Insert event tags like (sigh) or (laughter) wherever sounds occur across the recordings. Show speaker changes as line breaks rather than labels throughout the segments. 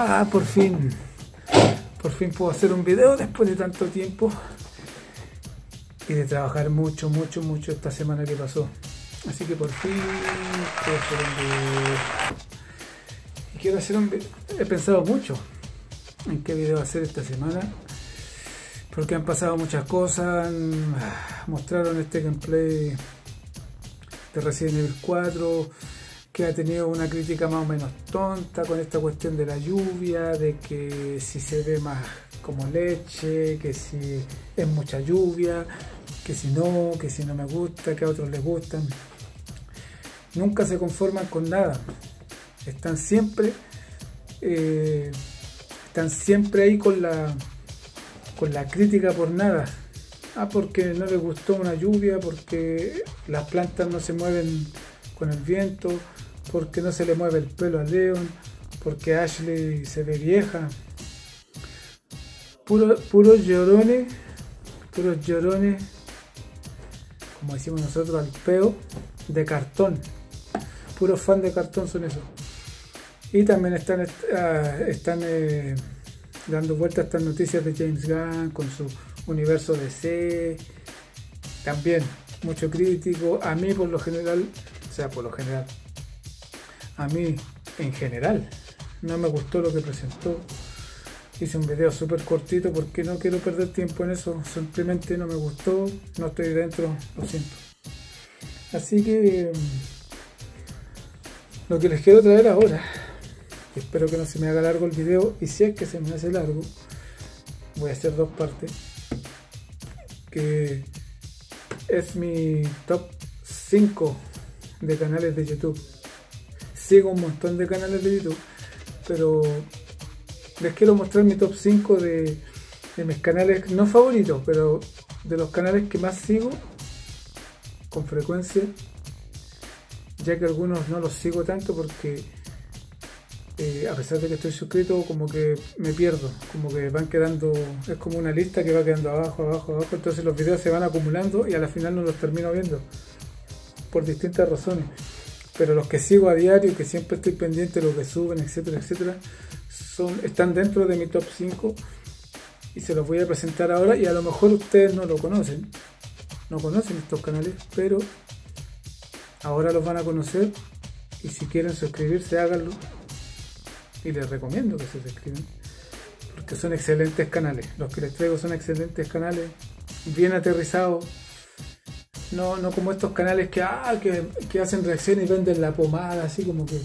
Ah, por fin. Por fin puedo hacer un video después de tanto tiempo. Y de trabajar mucho, mucho, mucho esta semana que pasó. Así que por fin puedo hacer un video. Quiero hacer un video. He pensado mucho en qué video hacer esta semana. Porque han pasado muchas cosas. Mostraron este gameplay de Resident Evil 4 que ha tenido una crítica más o menos tonta con esta cuestión de la lluvia, de que si se ve más como leche, que si es mucha lluvia, que si no, que si no me gusta, que a otros les gustan. Nunca se conforman con nada. Están siempre, eh, están siempre ahí con la, con la crítica por nada. Ah, porque no les gustó una lluvia, porque las plantas no se mueven con el viento, porque no se le mueve el pelo a Leon, porque Ashley se ve vieja. puros llorones, puros llorones, como decimos nosotros, al peo, de cartón. Puros fan de cartón son esos. Y también están, ah, están eh, dando vueltas estas noticias de James Gunn con su universo DC. También mucho crítico. A mí por lo general, o sea, por lo general, a mí en general no me gustó lo que presentó. Hice un video súper cortito porque no quiero perder tiempo en eso. Simplemente no me gustó, no estoy dentro, lo siento. Así que lo que les quiero traer ahora, espero que no se me haga largo el video y si es que se me hace largo, voy a hacer dos partes, que es mi top 5 de canales de YouTube sigo un montón de canales de YouTube, pero les quiero mostrar mi top 5 de, mis canales, no favoritos, pero de los canales que más sigo con frecuencia, ya que algunos no los sigo tanto porque eh, a pesar de que estoy suscrito, como que me pierdo, como que van quedando, es como una lista que va quedando abajo, abajo, abajo, entonces los videos se van acumulando y a la final no los termino viendo, por distintas razones pero los que sigo a diario, que siempre estoy pendiente de lo que suben, etcétera, etcétera, son, están dentro de mi top 5 y se los voy a presentar ahora y a lo mejor ustedes no lo conocen, no conocen estos canales, pero ahora los van a conocer y si quieren suscribirse háganlo. Y les recomiendo que se suscriban porque son excelentes canales, los que les traigo son excelentes canales, bien aterrizados no, no como estos canales que, ah, que, hacen reacción y venden la pomada, así como que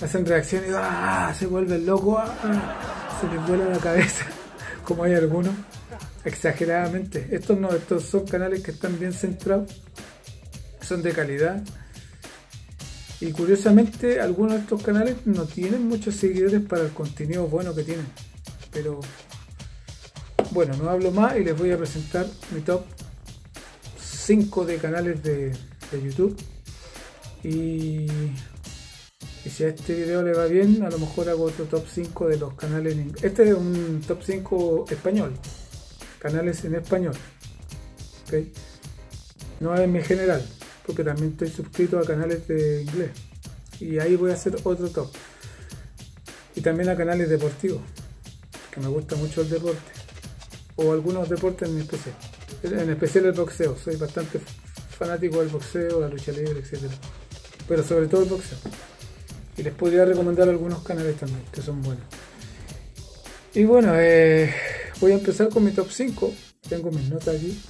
hacen reacción y ah, se vuelven locos, ah, se les vuela la cabeza, (laughs) como hay algunos, exageradamente. Estos no, estos son canales que están bien centrados, son de calidad. Y curiosamente, algunos de estos canales no tienen muchos seguidores para el contenido bueno que tienen. Pero bueno, no hablo más y les voy a presentar mi top 5 de canales de, YouTube. Y, si a este video le va bien, a lo mejor hago otro top 5 de los canales. En, este es un top 5 español. Canales en español. No en mi general, porque también estoy suscrito a canales de inglés. Y ahí voy a hacer otro top. Y también a canales deportivos, que me gusta mucho el deporte. O algunos deportes en especial en especial el boxeo. Soy bastante fanático del boxeo, la lucha libre, etc. Pero sobre todo el boxeo. Y les podría recomendar algunos canales también, que son buenos. Y bueno, eh, voy a empezar con mi top 5. Tengo mis notas aquí.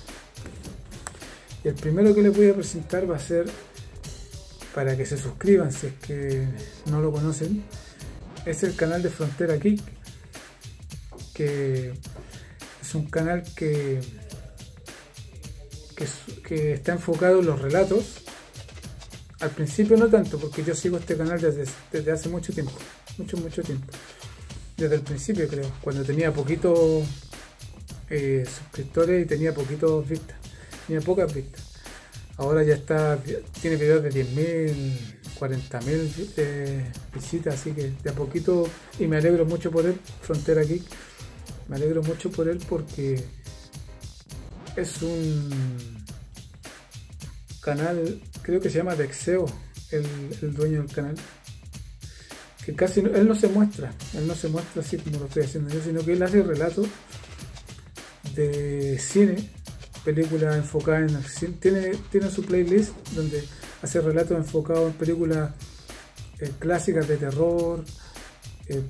Y el primero que les voy a presentar va a ser para que se suscriban si es que no lo conocen. Es el canal de Frontera Kick. Que es un canal que que, está enfocado en los relatos. Al principio no tanto, porque yo sigo este canal desde, hace mucho tiempo, mucho, mucho tiempo. Desde el principio creo, cuando tenía poquitos eh, suscriptores y tenía poquitos vistas, tenía pocas vistas. Ahora ya está, tiene videos de 10.000, 40.000 eh, visitas, así que de a poquito, y me alegro mucho por él, Frontera Geek, me alegro mucho por él porque es un canal, creo que se llama Dexeo, el, dueño del canal. que casi él no se muestra, él no se muestra así como lo estoy haciendo yo, sino que él hace relatos de cine, películas enfocadas en el cine, tiene, tiene su playlist donde hace relatos enfocados en películas eh, clásicas de terror, eh,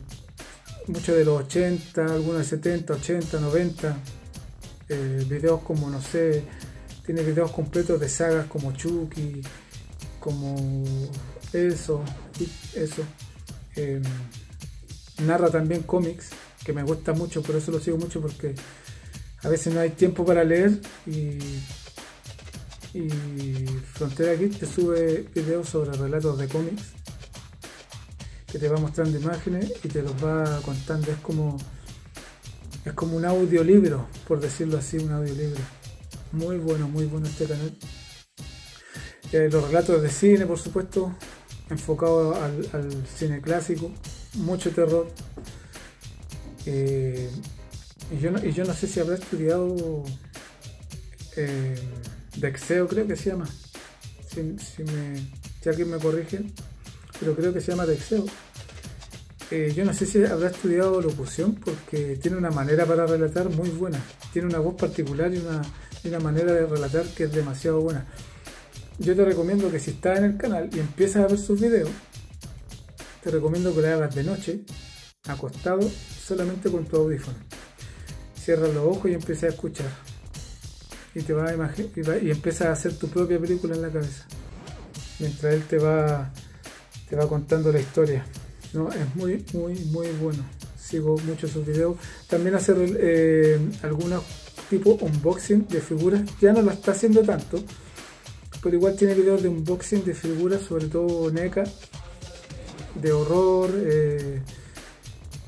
muchos de los 80, algunos de 70, 80, 90, videos como, no sé, tiene videos completos de sagas como Chucky, como eso, eso. Em, narra también cómics, que me gusta mucho, por eso lo sigo mucho, porque a veces no hay tiempo para leer y, Frontera Kit te sube videos sobre relatos de cómics que te va mostrando imágenes y te los va contando. Es como, es como un audiolibro, por decirlo así, un audiolibro. Muy bueno, muy bueno este canal. Eh, los relatos de cine, por supuesto, enfocado al, cine clásico, mucho terror. Eh, y, yo no, sé si habrá estudiado eh, Dexeo, creo que se llama. Si alguien me corrige, pero creo que se llama Dexeo. Eh, yo no sé si habrá estudiado locución porque tiene una manera para relatar muy buena. Tiene una voz particular y una, y una manera de relatar que es demasiado buena yo te recomiendo que si estás en el canal y empiezas a ver sus videos, te recomiendo que lo hagas de noche, acostado, solamente con tu audífono. Cierra los ojos y empieza a escuchar. Y te va a imaginar y, empiezas a hacer tu propia película en la cabeza. Mientras él te va te va contando la historia. ¿No? Es muy, muy, muy bueno. Sigo mucho sus videos. También hace eh, algunos tipo unboxing de figuras. Ya no lo está haciendo tanto pero igual tiene videos de unboxing de figuras, sobre todo NECA, de horror, eh,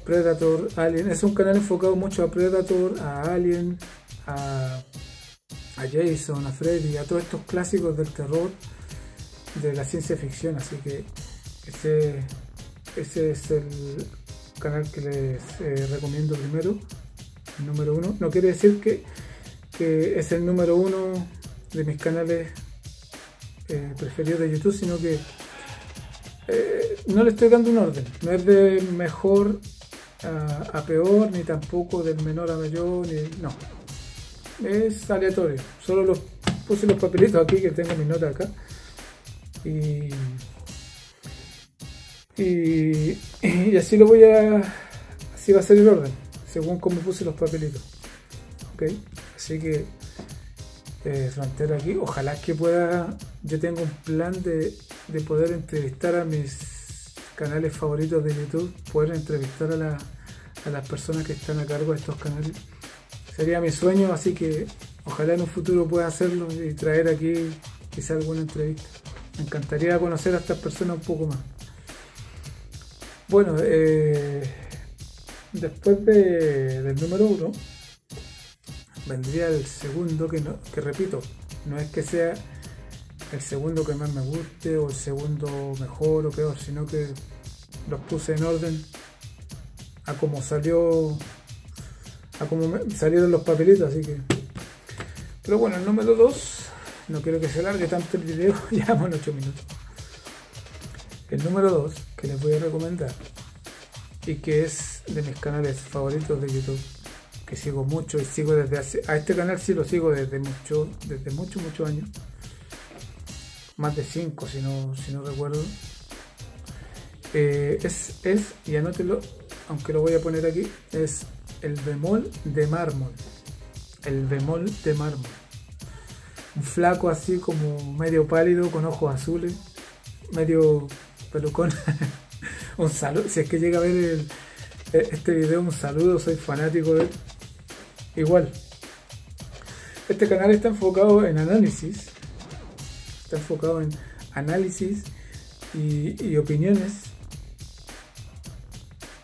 Predator, Alien. Es un canal enfocado mucho a Predator, a Alien, a, Jason, a Freddy, a todos estos clásicos del terror, de la ciencia ficción. Así que ese, ese es el canal que les eh, recomiendo primero, el número uno. No quiere decir que, que es el número uno de mis canales eh, preferido de YouTube, sino que eh, no le estoy dando un orden. No es de mejor a, peor, ni tampoco del menor a mayor, ni, no. Es aleatorio. Solo los, puse los papelitos aquí, que tengo mis notas acá. Y, y, así lo voy a... Así va a ser el orden, según como puse los papelitos. ¿Ok? Así que frontera aquí. Ojalá que pueda, yo tengo un plan de, poder entrevistar a mis canales favoritos de YouTube, poder entrevistar a, a las personas que están a cargo de estos canales. Sería mi sueño, así que ojalá en un futuro pueda hacerlo y traer aquí quizá alguna entrevista. Me encantaría conocer a estas personas un poco más. Bueno, eh, después del número uno, vendría el segundo que, no, que repito, no es que sea el segundo que más me guste o el segundo mejor o peor, sino que los puse en orden a como salió, a como salieron los papelitos, así que... Pero bueno, el número 2, no quiero que se alargue tanto el video, (laughs) llevamos 8 minutos. El número 2 que les voy a recomendar y que es de mis canales favoritos de YouTube que sigo mucho y sigo desde hace, a este canal sí lo sigo desde mucho, desde muchos, muchos años. Más de 5 si no, si no recuerdo. Eh, es, es, y anótelo, aunque lo voy a poner aquí, es el bemol de mármol. El bemol de mármol. Un flaco así como medio pálido, con ojos azules, medio pelucón. (laughs) un saludo, si es que llega a ver este video, un saludo, soy fanático de. Igual, este canal está enfocado en análisis, está enfocado en análisis y, opiniones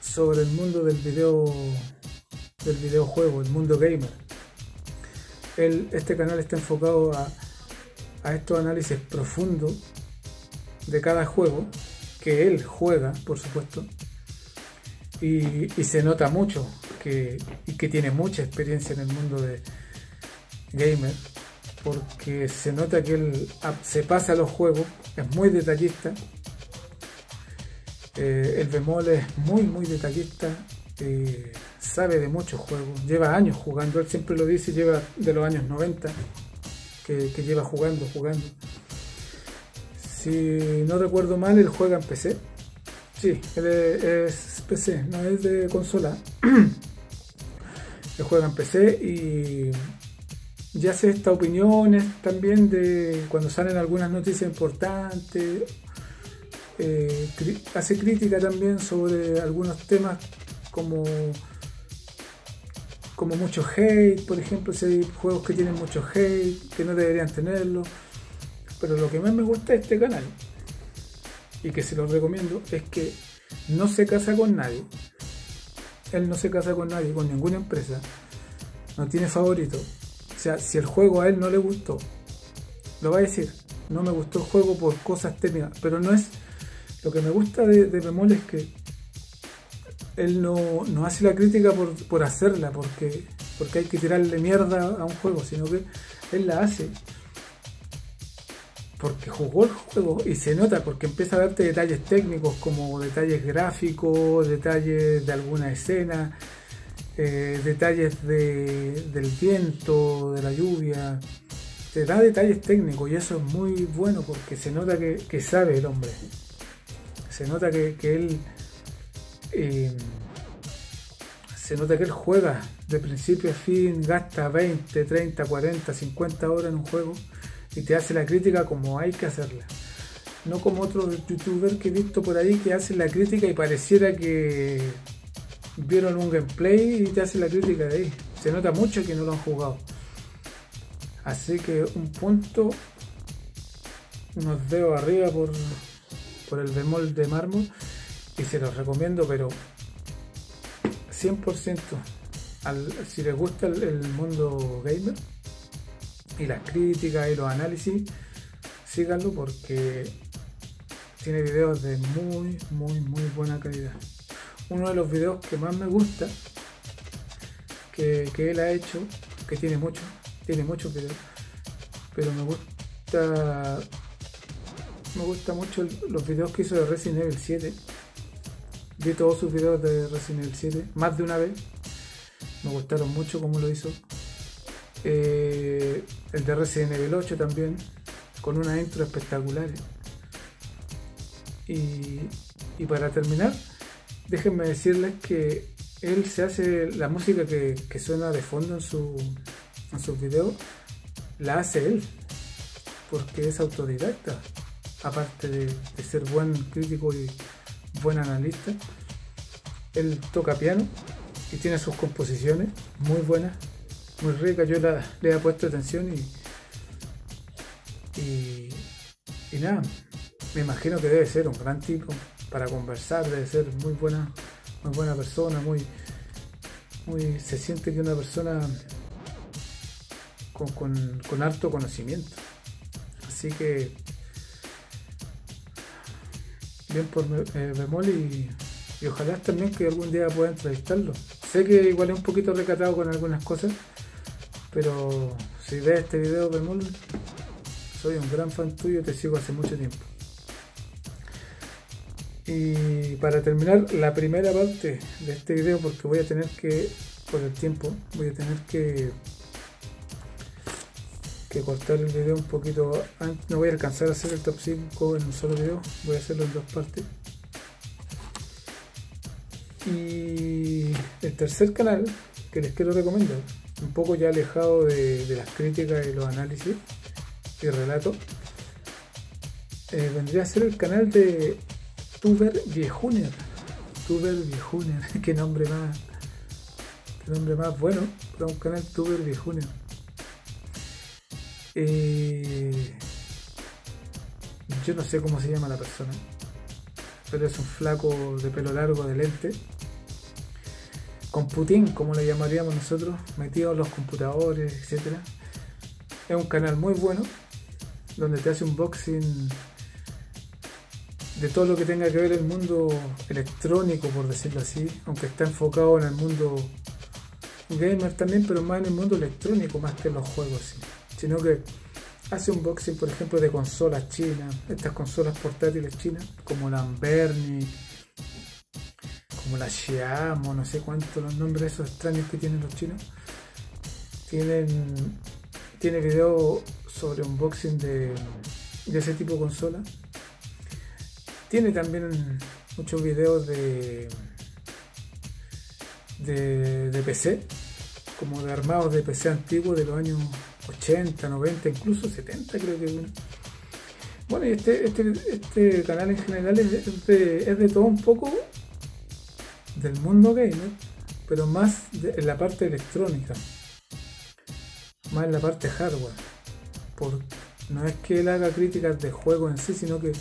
sobre el mundo del video del videojuego, el mundo gamer. este canal está enfocado a, estos análisis profundos de cada juego que él juega, por supuesto, y se nota mucho y que tiene mucha experiencia en el mundo de gamer, porque se nota que él se pasa a los juegos, es muy detallista Eh, el Bemol es muy, muy detallista, eh, sabe de muchos juegos, lleva años jugando, él siempre lo dice, lleva de los años 90, que, lleva jugando, jugando. Si no recuerdo mal, él juega en PC. Sí, es, PC, no es de consola. (clears throat) él juega en PC y ya hace estas opiniones también de cuando salen algunas noticias importantes eh, hace crítica también sobre algunos temas como, como mucho hate, por ejemplo, si hay juegos que tienen mucho hate, que no deberían tenerlo. Pero lo que más me gusta de este canal, y que se lo recomiendo, es que no se casa con nadie. Él no se casa con nadie, con ninguna empresa. No tiene favorito. O sea, si el juego a él no le gustó, lo va a decir. No me gustó el juego por cosas técnicas. Pero no es lo que me gusta de, de es que él no, hace la crítica por, hacerla, porque, porque hay que tirarle mierda a un juego, sino que él la hace porque jugó el juego y se nota porque empieza a darte detalles técnicos como detalles gráficos, detalles de alguna escena, eh, detalles del viento, de la lluvia. Te da detalles técnicos y eso es muy bueno porque se nota que sabe el hombre se nota que, él eh, se nota que él juega de principio a fin, gasta 20, 30, 40, 50 horas en un juego y te hace la crítica como hay que hacerla. No como otros youtubers que he visto por ahí que hacen la crítica y pareciera que vieron un gameplay y te hacen la crítica de ahí. Se nota mucho que no lo han jugado. Así que un punto, unos dedos arriba por, por el bemol de mármol y se los recomiendo, pero 100% si les gusta el, mundo gamer y las críticas y los análisis, síganlo porque tiene videos de muy, muy, muy buena calidad. Uno de los videos que más me gusta que, que él ha hecho, que tiene mucho, tiene muchos videos, pero me gusta me gusta mucho los videos que hizo de Resident Evil 7. Vi todos sus videos de Resident Evil 7, más de una vez. Me gustaron mucho como lo hizo. Eh, el de Resident Evil 8 también, con una intro espectacular. Y, y para terminar, déjenme decirles que él se hace la música que, suena de fondo en, su, en sus videos, la hace él, porque es autodidacta aparte de, ser buen crítico y buen analista, él toca piano y tiene sus composiciones muy buenas, muy ricas. Yo le he puesto atención y, y, nada, me imagino que debe ser un gran tipo para conversar, debe ser muy buena, muy buena persona, muy, muy, se siente que una persona con, con, con harto conocimiento. Así que bien por eh, Bemol y, ojalá también que algún día pueda entrevistarlo. Sé que igual es un poquito recatado con algunas cosas, pero si ves este video Bemol, soy un gran fan tuyo, te sigo hace mucho tiempo. Y para terminar la primera parte de este video, porque voy a tener que, por el tiempo, voy a tener que que cortar el video un poquito no voy a alcanzar a hacer el top 5 en un solo video voy a hacerlo en dos partes y el tercer canal que les quiero recomendar un poco ya alejado de, las críticas y los análisis y relatos eh, vendría a ser el canal de Tuber Viejuner. Tuber Viejuner (laughs) qué nombre más qué nombre más bueno un canal Tuber Viejuner. Eh, yo no sé cómo se llama la persona, pero es un flaco de pelo largo, de lente, con Putin, como le llamaríamos nosotros, metido en los computadores, etc. Es un canal muy bueno, donde te hace un boxing de todo lo que tenga que ver el mundo electrónico, por decirlo así, aunque está enfocado en el mundo gamer también, pero más en el mundo electrónico, más que en los juegos sino que hace un boxing, por ejemplo, de consolas chinas, estas consolas portátiles chinas, como la como la Xiamo, no sé cuántos los nombres esos extraños que tienen los chinos. Tienen, tiene video sobre unboxing de, de ese tipo de consola. Tiene también muchos videos de, de, de PC, como de armados de PC antiguos de los años 80, 90, incluso 70 creo que bueno. y este, este, este canal en general es de, todo un poco del mundo gamer, pero más en la parte electrónica, más en la parte hardware. Por, no es que él haga críticas de juego en sí, sino que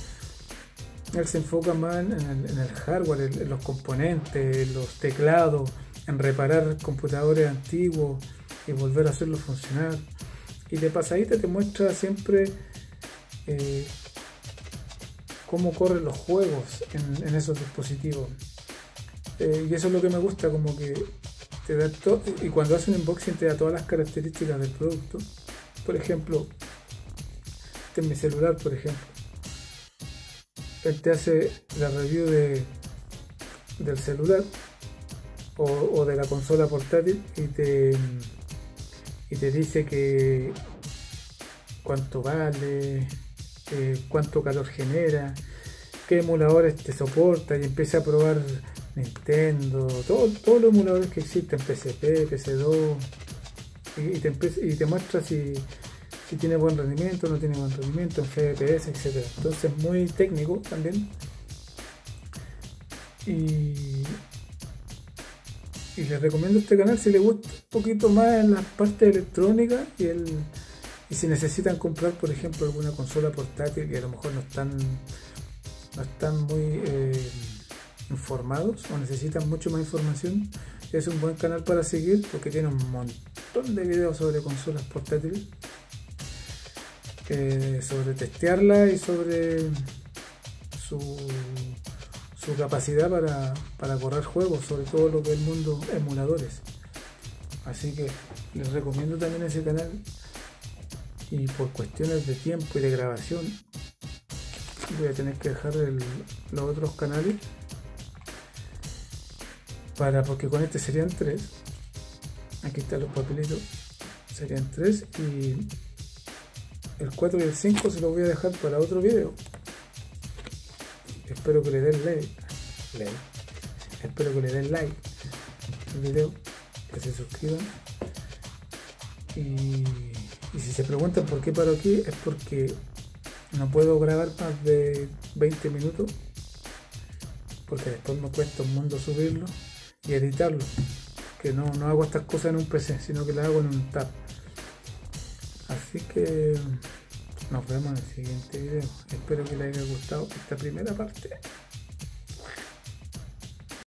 él se enfoca más en el, hardware, en, los componentes, en los teclados, en reparar computadores antiguos y volver a hacerlos funcionar. Y de pasadita te muestra siempre eh, cómo corren los juegos en, esos dispositivos. Eh, y eso es lo que me gusta, como que te da todo, y cuando hace un unboxing te da todas las características del producto. Por ejemplo, este es mi celular, por ejemplo. Él te hace la review de, del celular o de la consola portátil y te y te dice que cuánto vale, eh, cuánto calor genera, qué emuladores te soporta y empieza a probar Nintendo, todos los emuladores que existen, PSP, PC2, y, te, muestra si, tiene buen rendimiento, no tiene buen rendimiento en FPS, etc. Entonces muy técnico también. Y, les recomiendo este canal si les gusta un poquito más en la parte electrónica y, si necesitan comprar por ejemplo alguna consola portátil y a lo mejor no están no están muy eh, informados o necesitan mucho más información es un buen canal para seguir porque tiene un montón de videos sobre consolas portátiles sobre testearla y sobre su su capacidad para, correr juegos, sobre todo lo que es el mundo emuladores. Así que les recomiendo también ese canal y por cuestiones de tiempo y de grabación voy a tener que dejar los otros canales para porque con este serían tres. Aquí están los papelitos. Serían tres y el 4 y el 5 se los voy a dejar para otro video. Espero que le den like, espero que le den like al video, que se suscriban. Y, si se preguntan por qué paro aquí es porque no puedo grabar más de 20 minutos porque después me cuesta un mundo subirlo y editarlo que no, no hago estas cosas en un PC sino que las hago en un tab así que nos vemos en el siguiente video. Espero que les haya gustado esta primera parte.